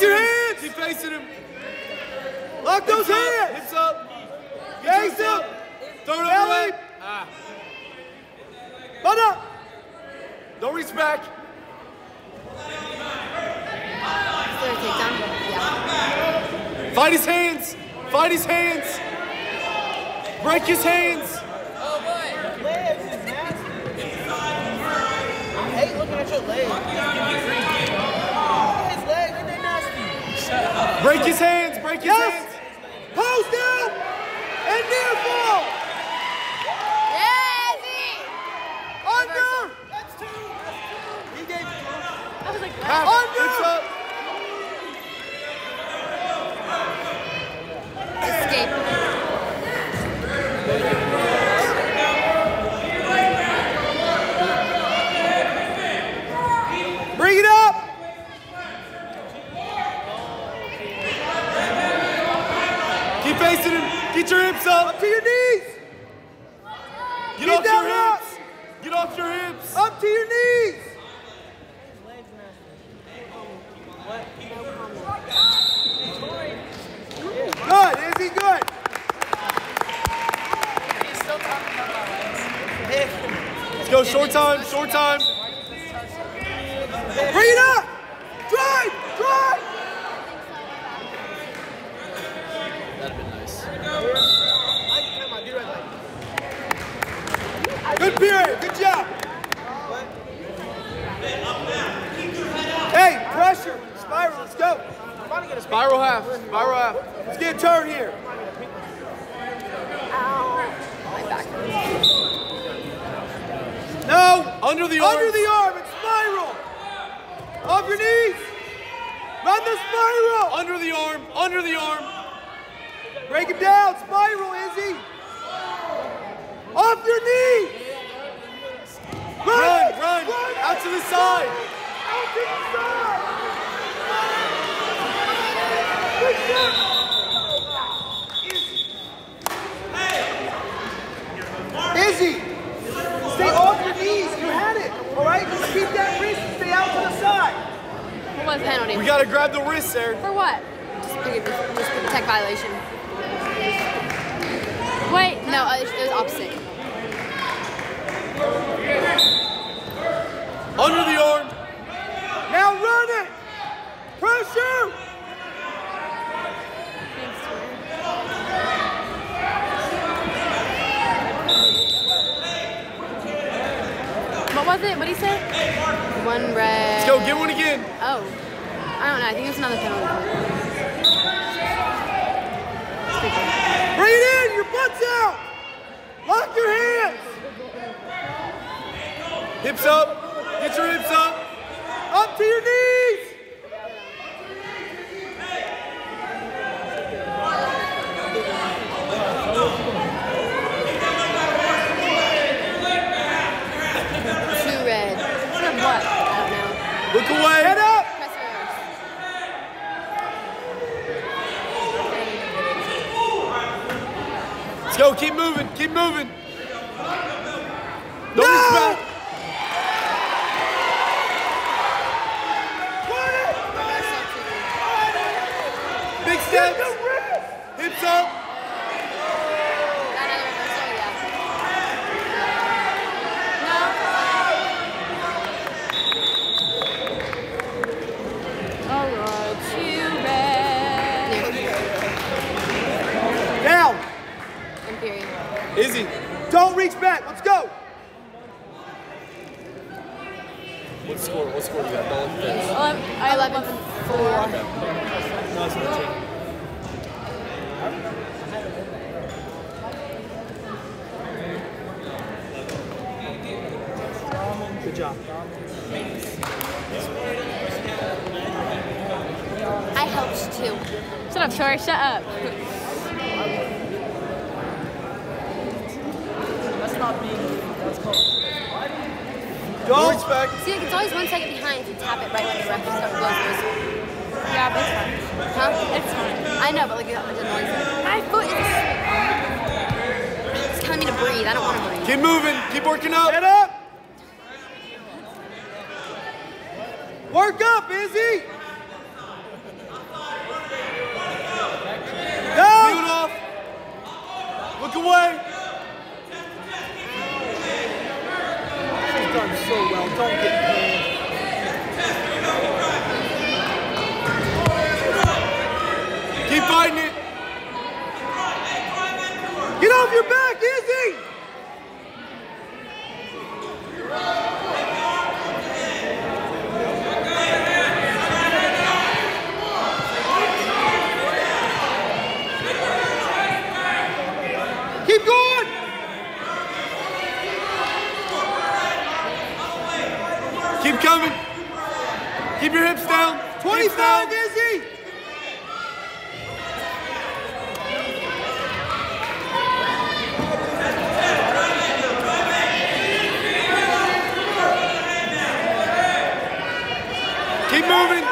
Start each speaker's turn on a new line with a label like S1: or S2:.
S1: Raise your hands.
S2: Keep facing him.
S1: Lock those
S2: Hips up.
S1: hands.
S2: Hips up. Get
S1: Face
S2: hips
S1: up.
S2: Throw it
S1: Belly.
S2: Ah.
S1: Butt up.
S2: Don't reach back.
S3: Is there a takedown? Yeah.
S2: Fight his hands. Fight his hands. Break his hands. Break his hands. Break his
S1: Yes.
S2: hands.
S1: Pose down. And near fall.
S3: Yeah,
S1: Under.
S4: That's two.
S1: He gave
S3: I was like,
S2: Half.
S1: Under.
S2: Hips up.
S3: escape.
S1: Bring it up.
S2: Keep facing him. Get your hips up.
S1: Up to your knees.
S2: Get
S1: Keep
S2: off your
S1: up.
S2: hips. Get off your hips.
S1: Up to your knees. Good, Izzy, good.
S4: He's still talking about my legs.
S2: Let's go. Short time. Short time.
S1: Bring it up. Drive, drive.
S2: That'd been nice.
S4: I can turn my do like
S1: Good period. Good job. Hey, pressure. Spiral. Let's go.
S4: I'm about to get a
S2: Spiral half. Spiral half.
S1: Let's get a turn here.
S3: Back.
S1: No.
S2: Under the arm.
S1: Under the arm and spiral. Off your knees. Run the spiral.
S2: Under the arm. Under the arm.
S1: Break him down. Spiral, Izzy. Off your knees.
S2: Run.
S1: it.
S2: Run.
S1: it.
S2: Out to the side.
S1: Out to the side. Good shot. Izzy, stay off your knees. You had it. All right, just keep that wrist and stay out to the side.
S3: What was the penalty?
S2: We gotta grab the wrist there.
S3: For what? Just to get just for the tech violation. Wait, no, uh, it was opposite.
S2: Under the arm.
S1: Now run it. Pressure.
S3: What was it? What did he say? One red.
S2: Let's go. Get one again.
S3: Oh. I don't know. I think it was another penalty.
S1: Bring it in. Your butt's out. Lock your hands.
S2: Hips up. Get your hips up.
S1: Up to your knees.
S3: Two red. For what? I don't know.
S2: Look away.
S1: Head up.
S3: Press reverse.
S2: Let's go. Keep moving. Keep moving. Don't
S1: No!
S2: reach back.
S1: Run it.
S2: Big steps. Izzy.
S1: Don't reach back. Let's go.
S2: What score? What score you got? Don't um, look at this.
S3: 11, 11 4.
S2: No, it's 14.
S4: Good job.
S3: I helped too. Shut up, Tori. Shut up.
S4: not being that's called.
S2: Don't expect.
S3: See, like, it's always one second behind. If You tap it right when the ref is so close. Yeah, but it's fine. Huh? It's fine. I know, but like the noise. My foot is. It's telling me to breathe. I don't want to breathe.
S2: Keep moving. Keep working up.
S1: Get up. Work up, Izzy. Go. Look away. Don't get paid.
S2: Keep fighting it.
S1: Get off your back, Izzy! Keep going!
S2: Keep coming. Keep your hips down. Hips
S1: 25,
S2: down.
S1: Izzy!
S2: Keep moving. 10 seconds.